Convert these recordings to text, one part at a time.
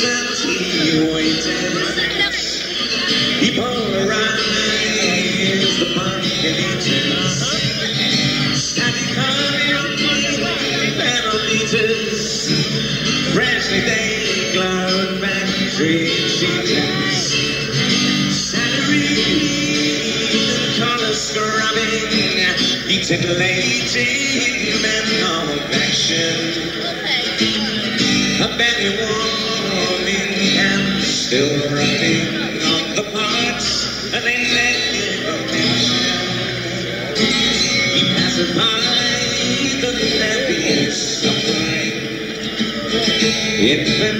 the. He waited. He polarized the pumpkin eaters. Static nanometers. Freshly they glowed factory cheaters. Salary color scrubbing. He titillating men of action. A belly warming and still running on the parts of a connection. He passes by the nebulous suffering. Infinitely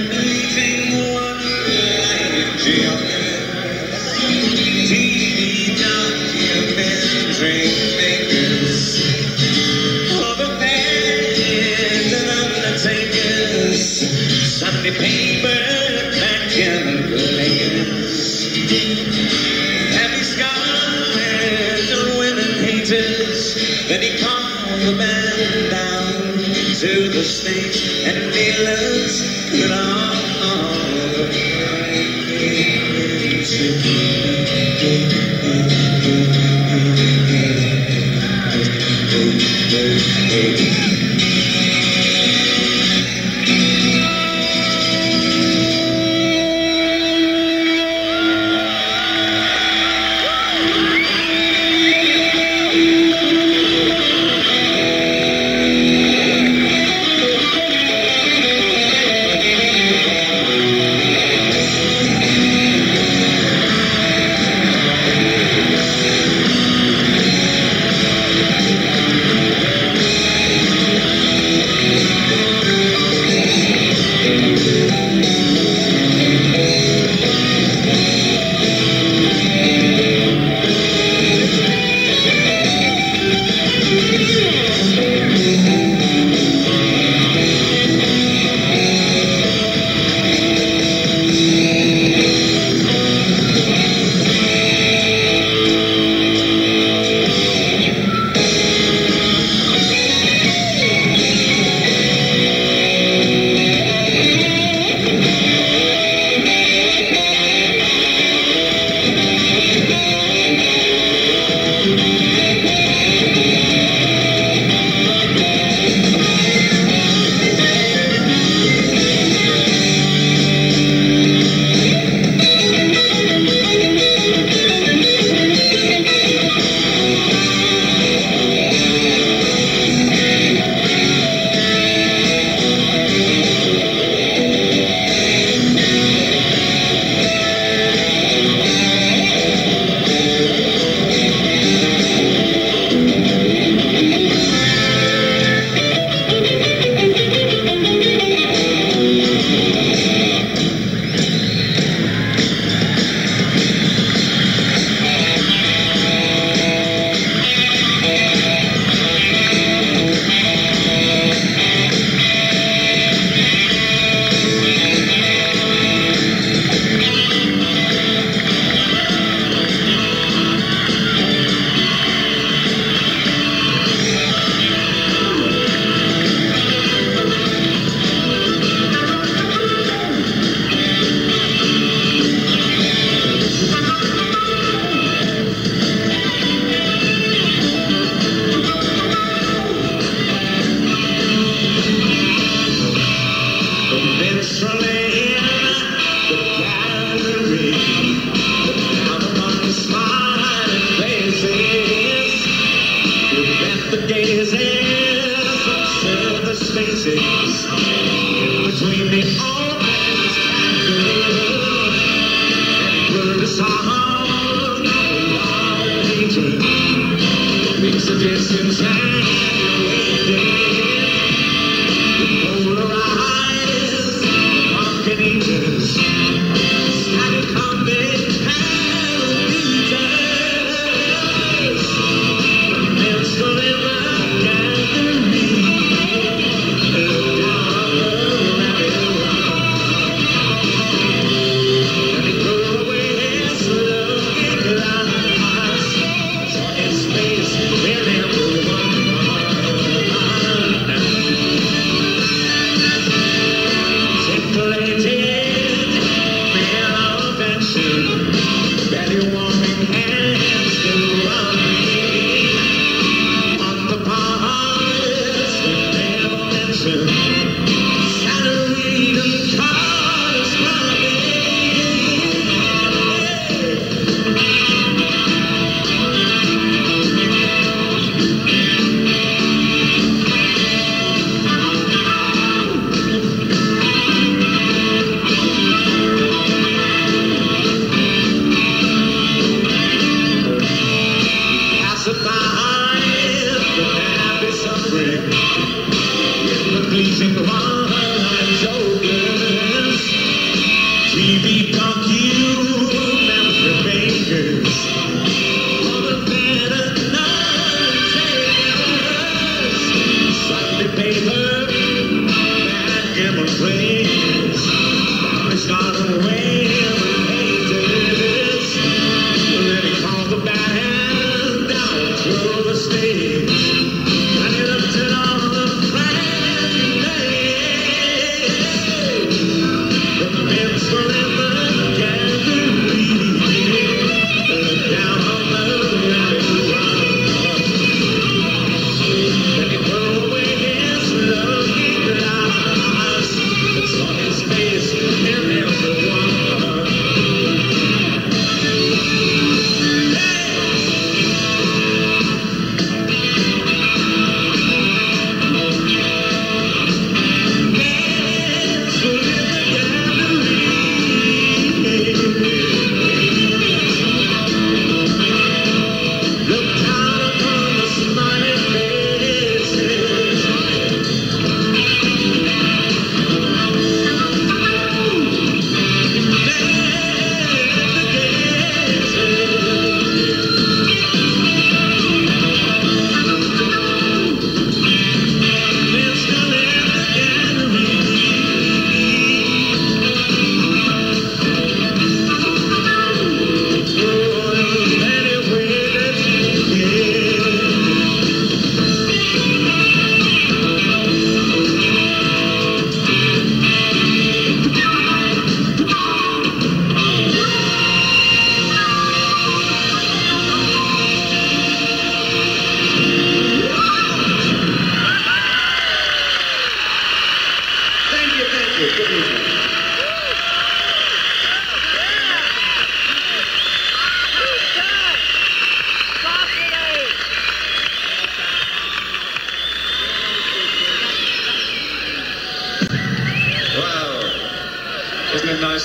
haters. He called the band down to the stage and dealers could all TV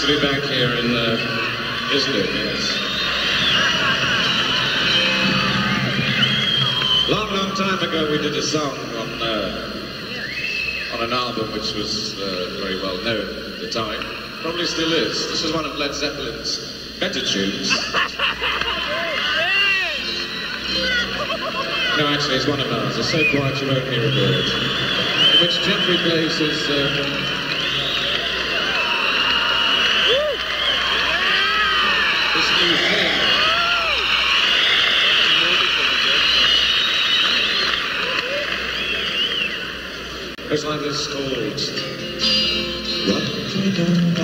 be back here in, uh, isn't it? Yes. Long, long time ago, we did a song on uh, on an album which was uh, very well known at the time. Probably still is. This is one of Led Zeppelin's better tunes. No, actually, it's one of ours. It's so quiet you won't hear a word. In which Jeffrey plays his. Uh, this new thing. It's like this called.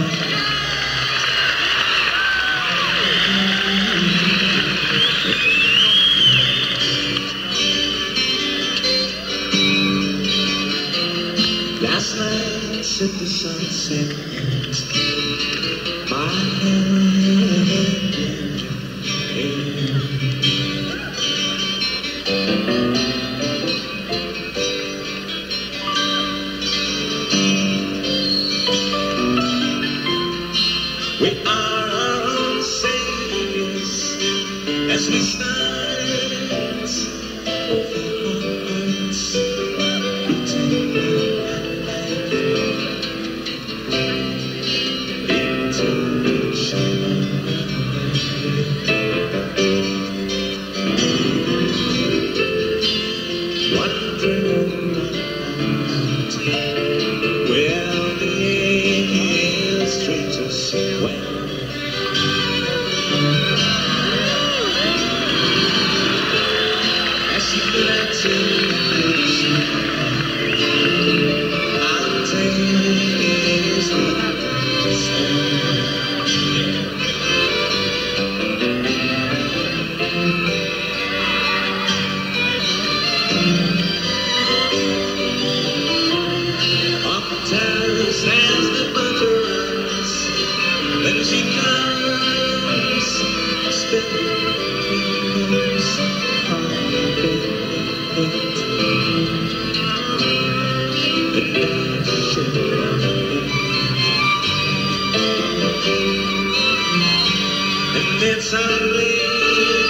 And then suddenly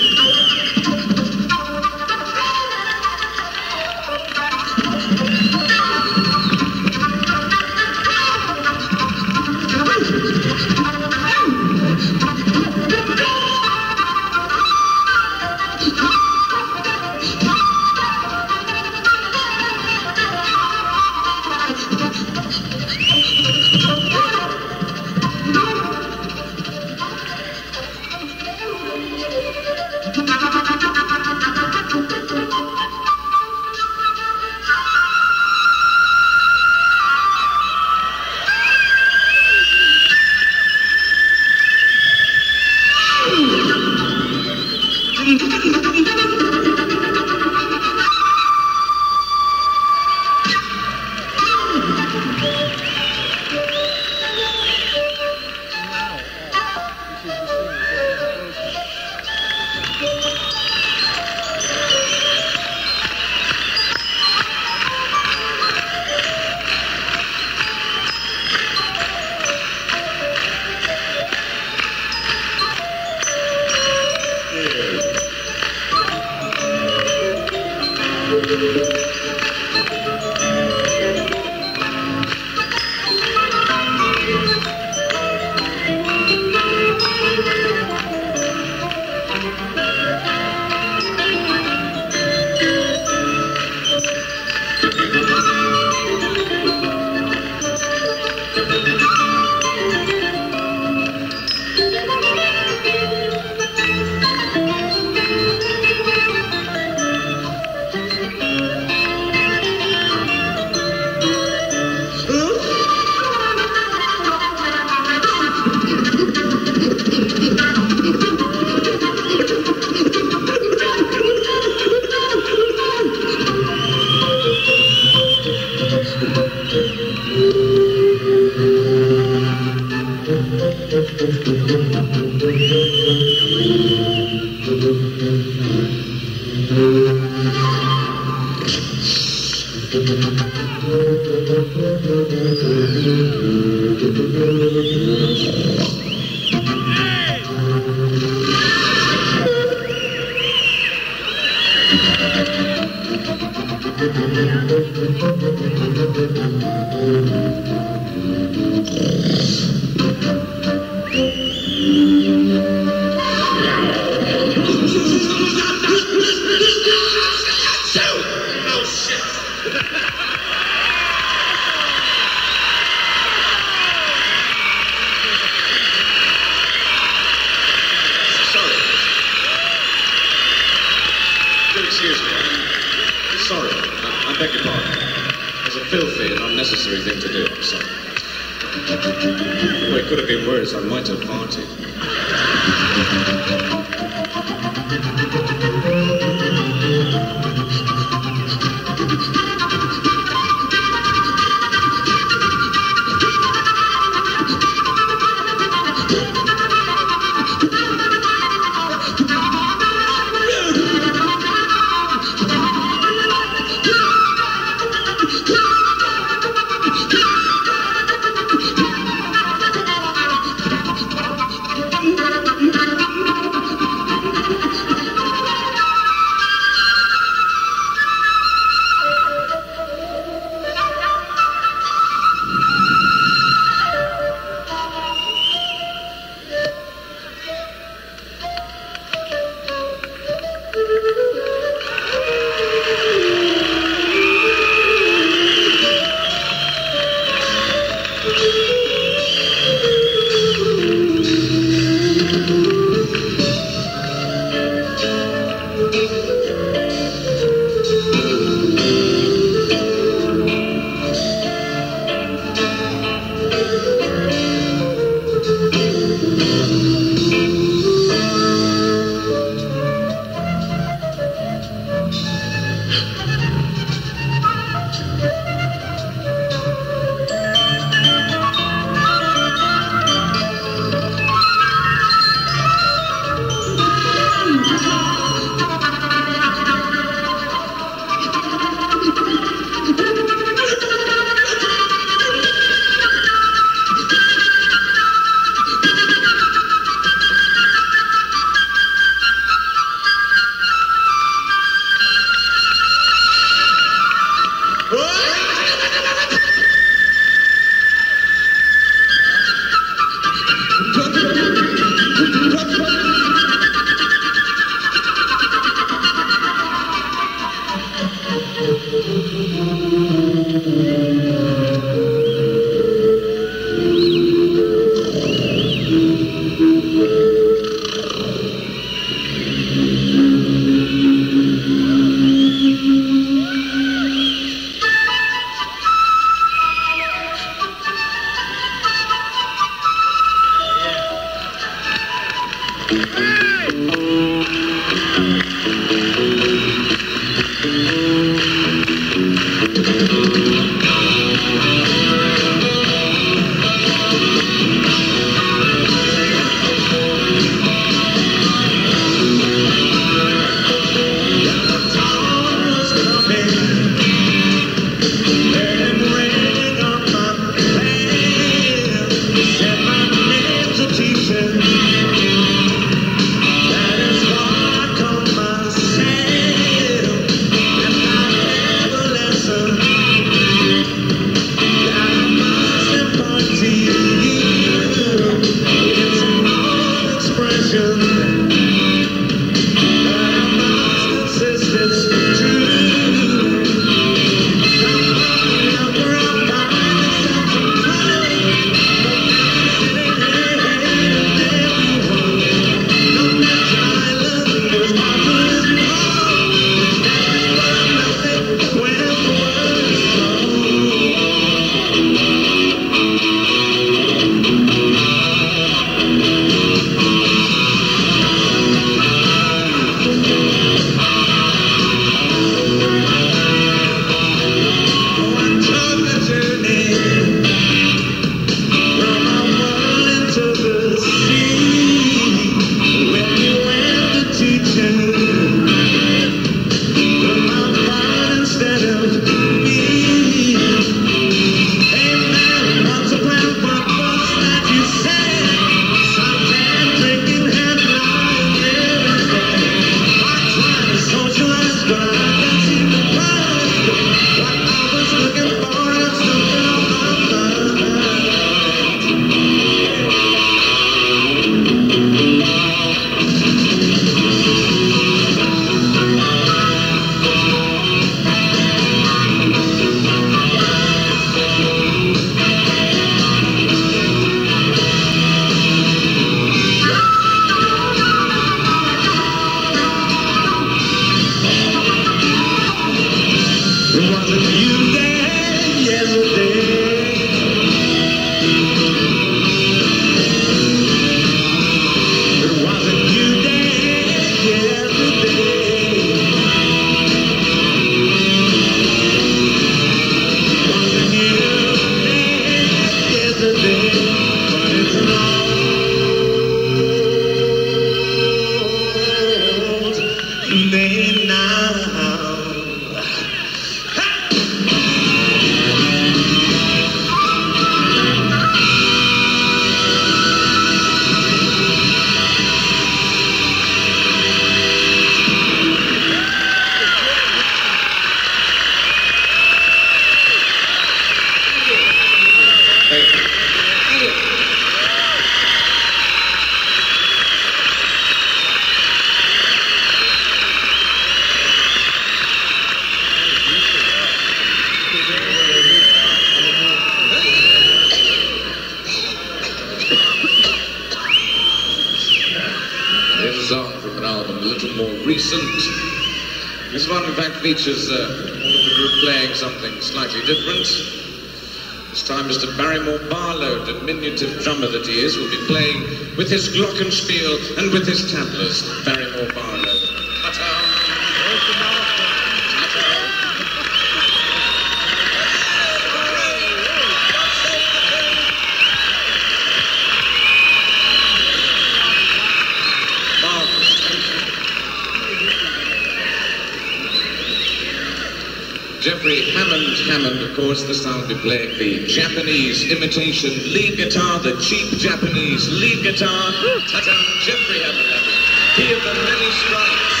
invitation, lead guitar, the cheap Japanese lead guitar, Tatam Jeffrey Abernathy. He of the many stripes.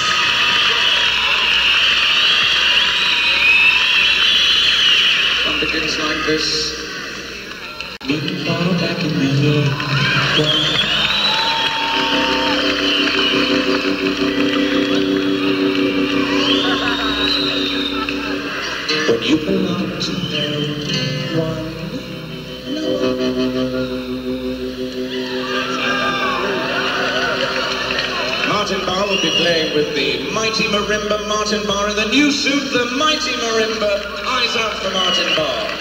One begins like this. mighty marimba Martin Barre in the new suit, the mighty marimba. Eyes out for Martin Barre.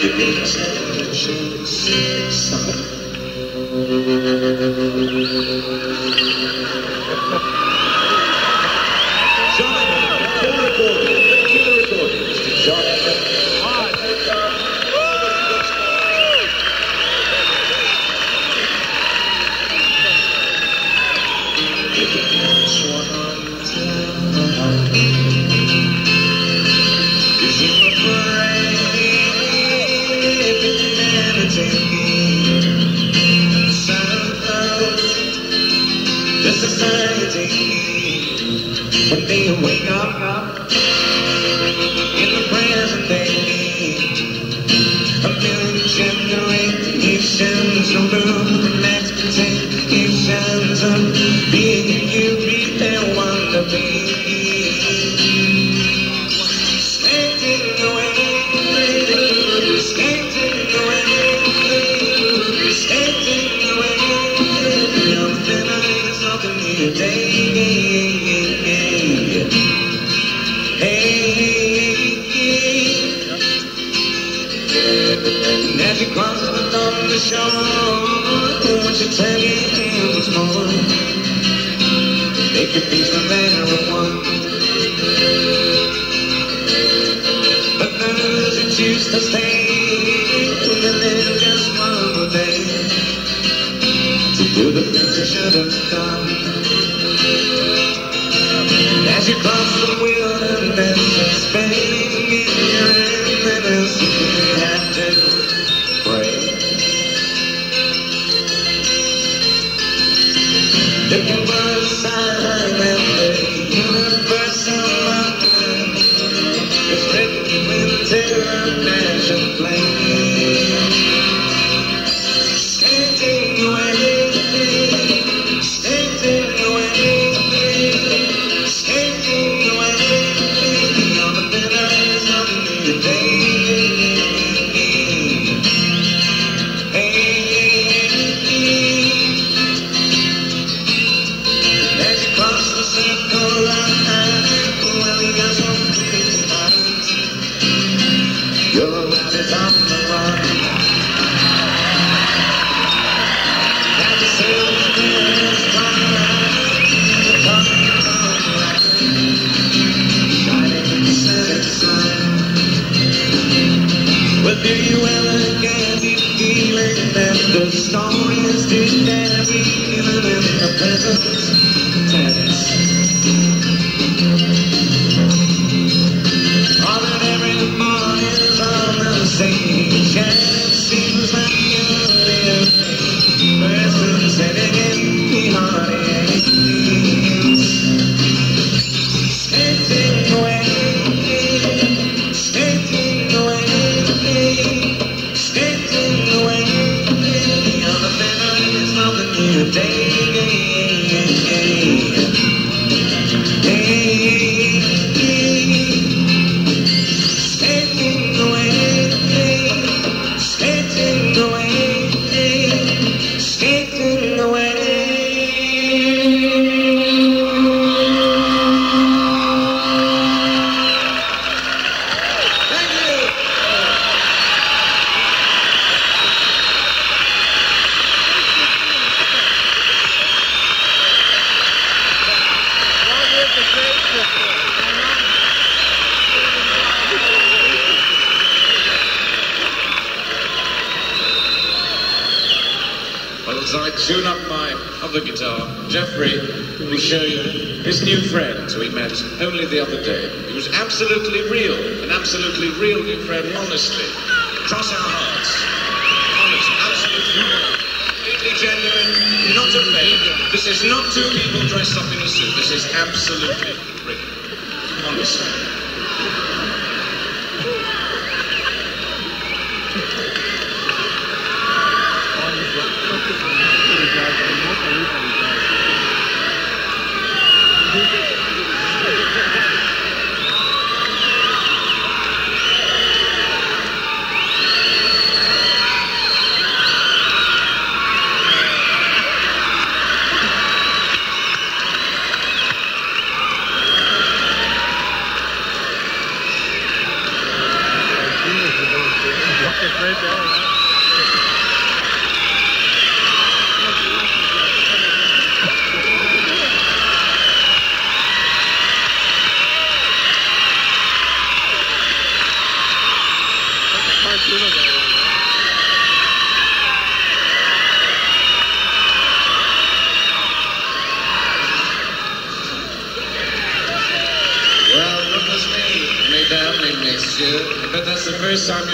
Give me a chance, somebody.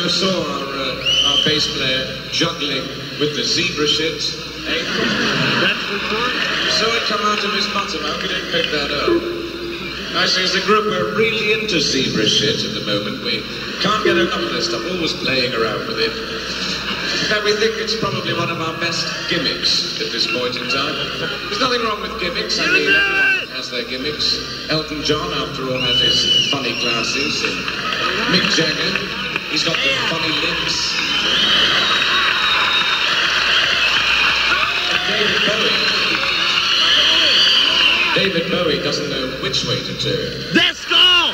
You saw our, uh, our bass player juggling with the zebra shit. Eh? That's for sure. You saw it come out of his bottom. How could you pick that up? Actually, as a group, we're really into zebra shit at the moment. We can't get enough of this stuff, always playing around with it. Fact, we think it's probably one of our best gimmicks at this point in time. There's nothing wrong with gimmicks. I mean, has their gimmicks. Elton John, after all, has his funny glasses. And Mick Jagger, he's got the funny lips. David Bowie. David Bowie doesn't know which way to turn. Let's go!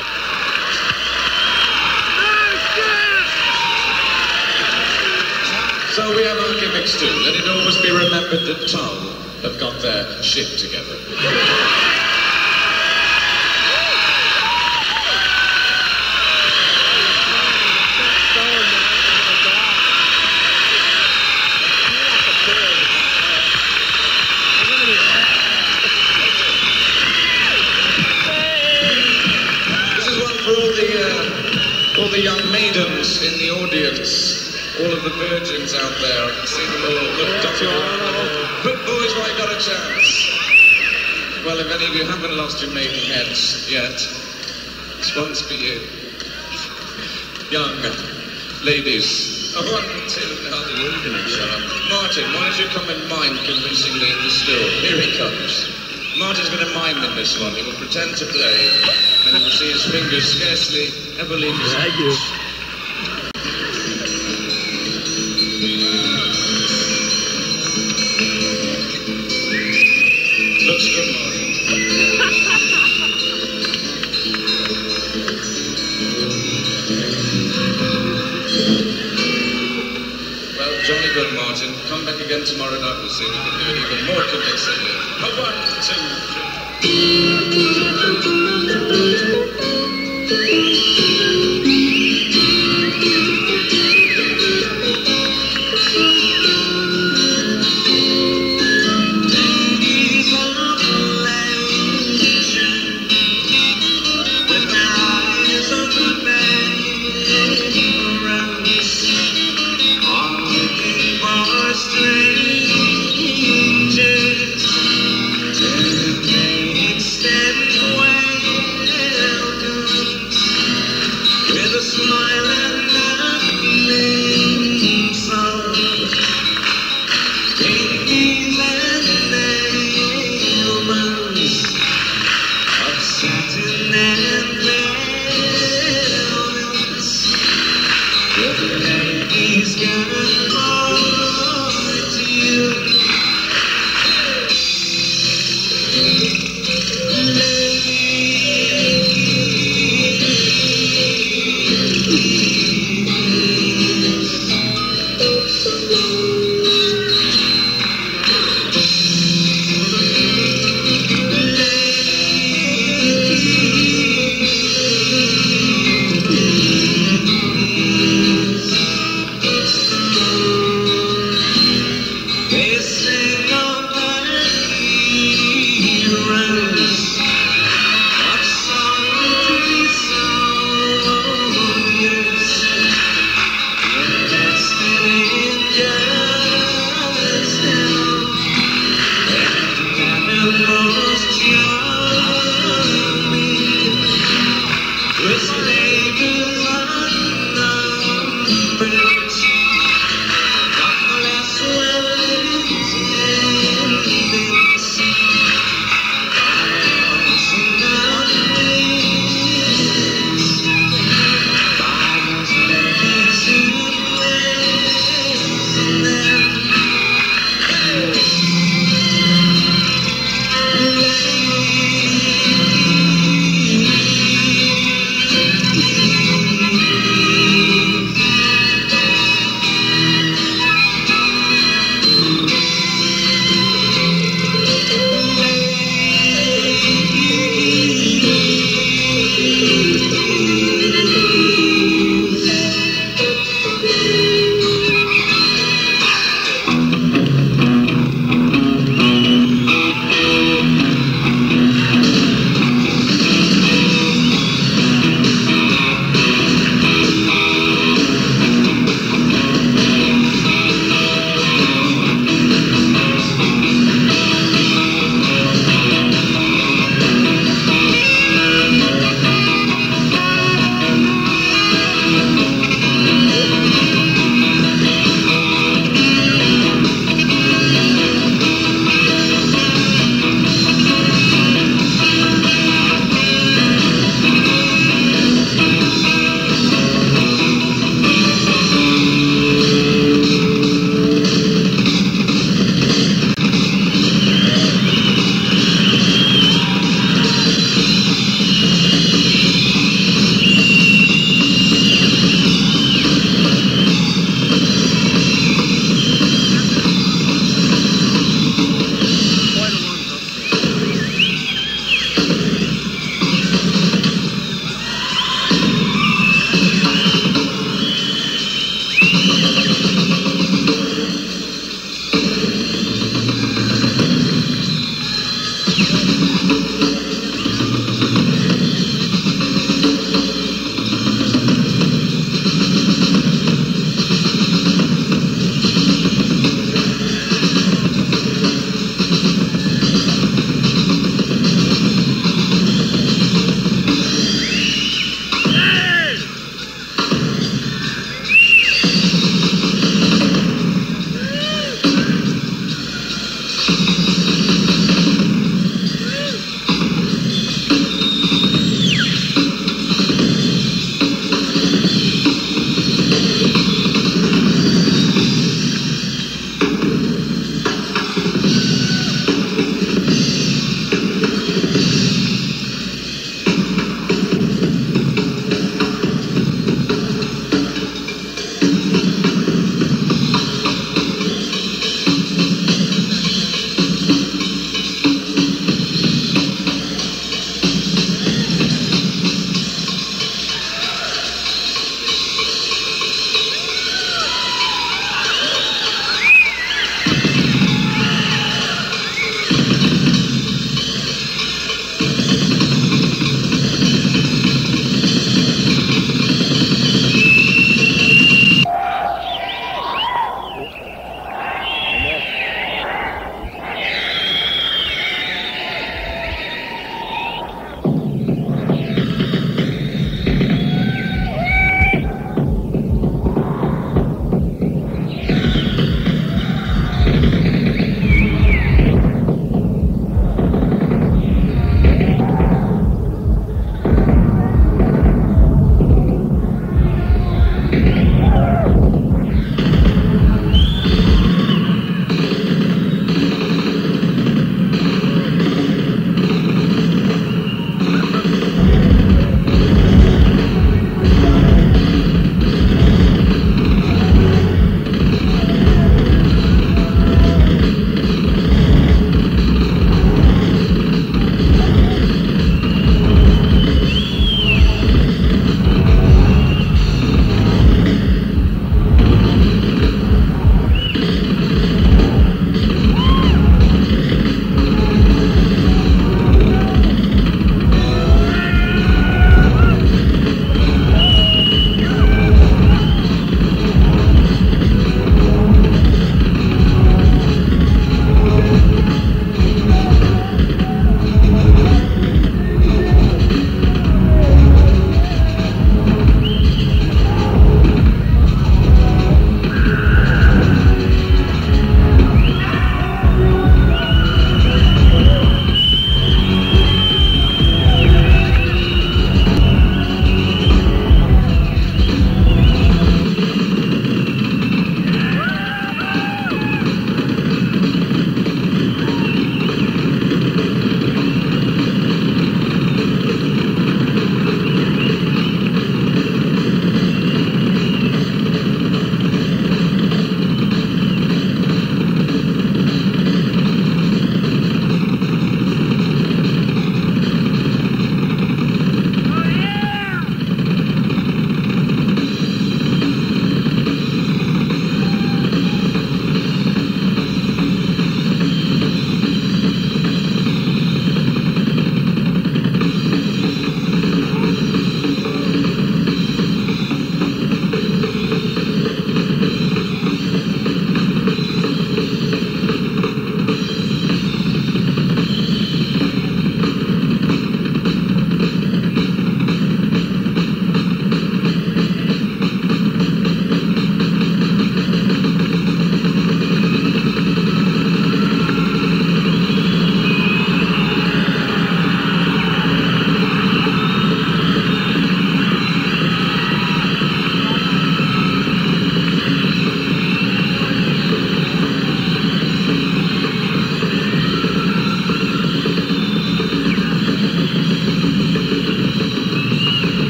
So we have our gimmicks too. Let it always be remembered that Tull have got their shit together. This is one for all the uh, all the young maidens in the audience, all of the virgins out there. I can see them all looked up around. But boys, why got a chance? Well, if any of you haven't lost your maiden heads yet, this one's for you. Young ladies. Oh, one, two, now the evening's up. Martin, why don't you come and mime convincingly in the still? Here he comes. Martin's going to mime in this one. He will pretend to play, and you will see his fingers scarcely ever leave his Thank tomorrow night. We'll see if we can do it even more convincingly. One, two, three.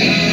It's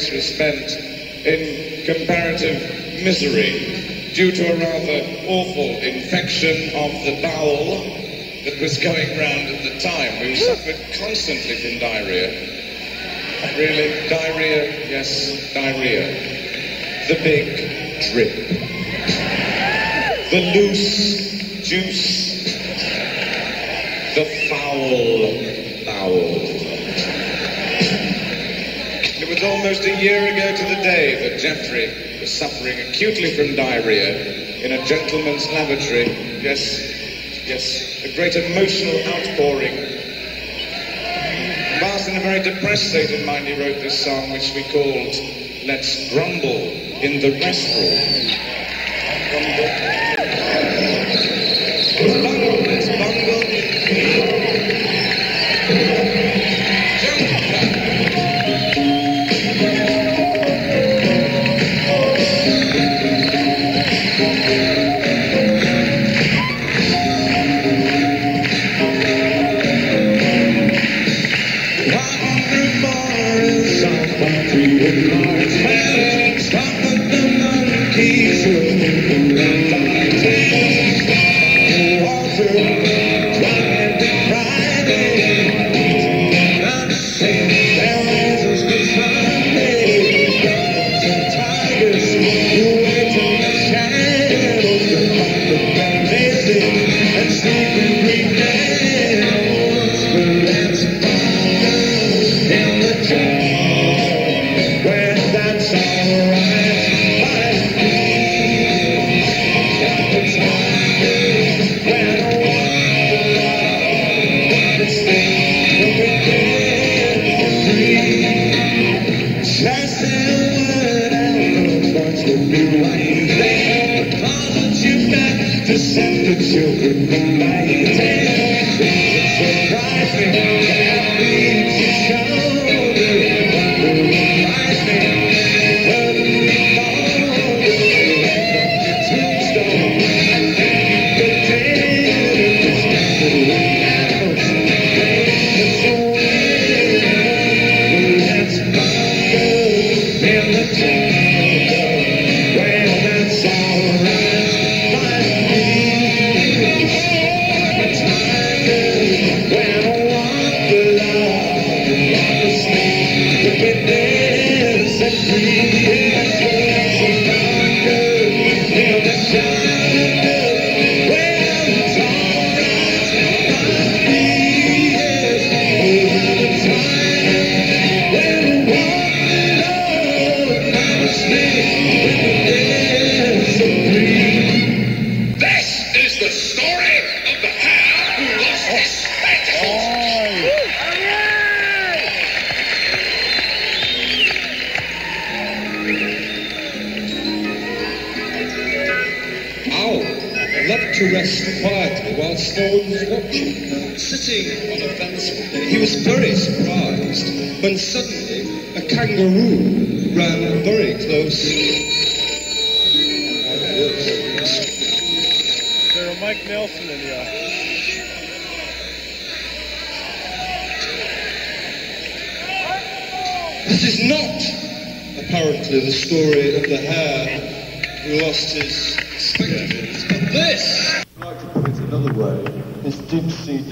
States was spent in comparative misery due to a rather awful infection of the bowel that was going round at the time. We suffered constantly from diarrhea. Really, diarrhea, yes, diarrhea. The big drip. The loose juice. The foul bowel. Almost a year ago to the day that Jeffrey was suffering acutely from diarrhea in a gentleman's lavatory. Yes, yes, a great emotional outpouring. Whilst in a very depressed state of mind, he wrote this song, which we called Let's Grumble in the Restroom.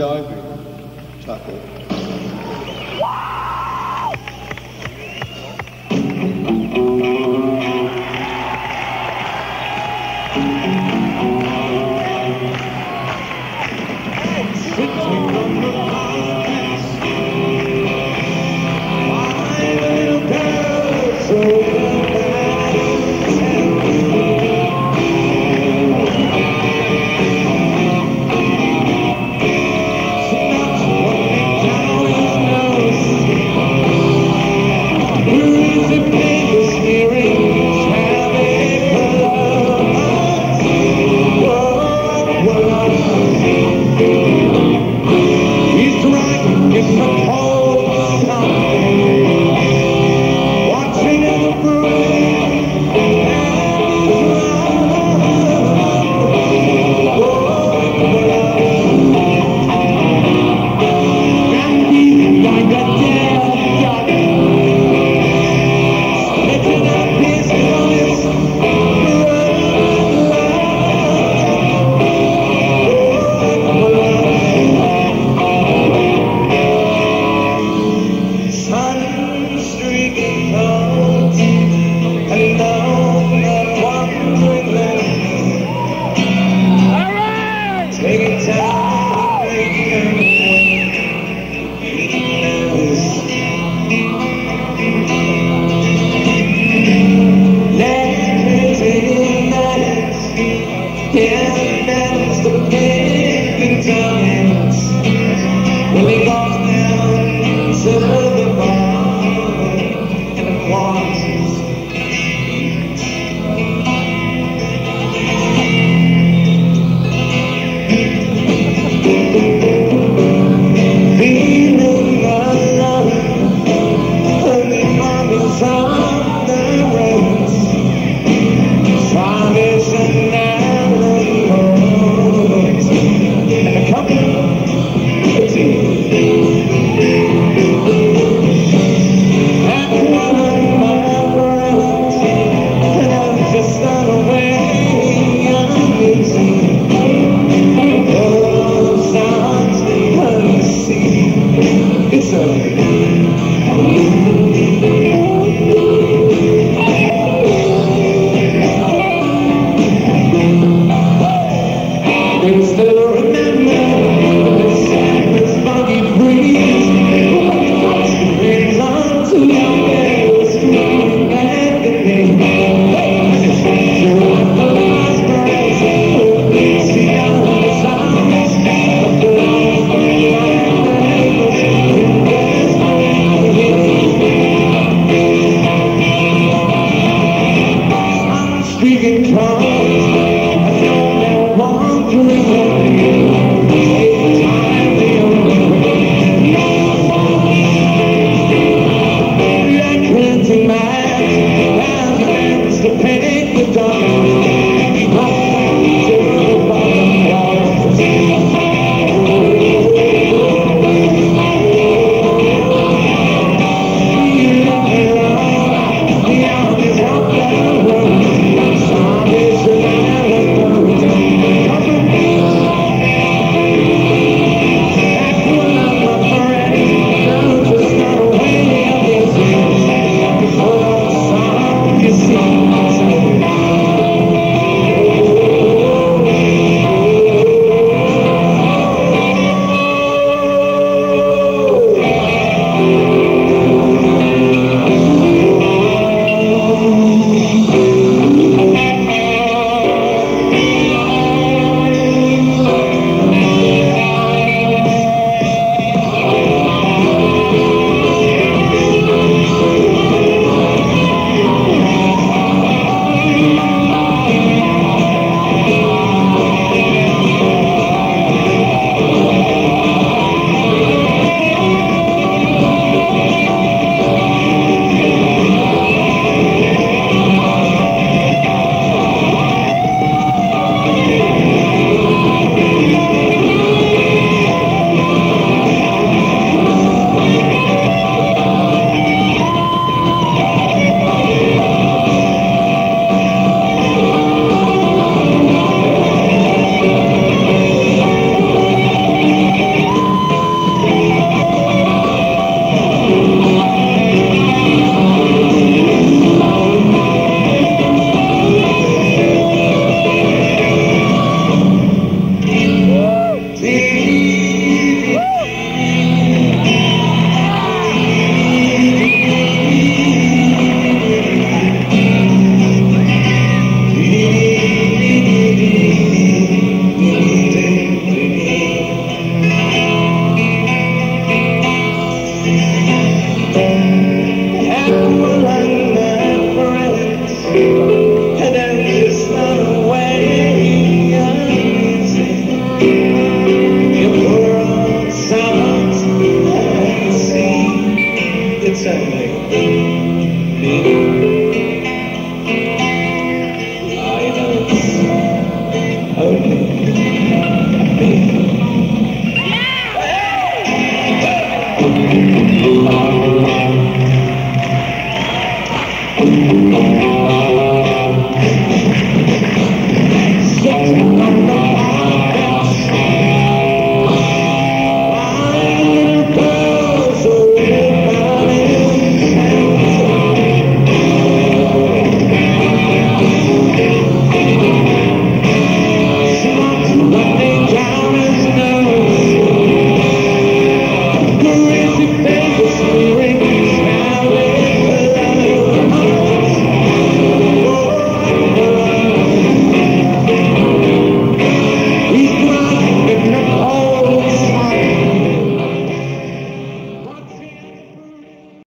Deep sea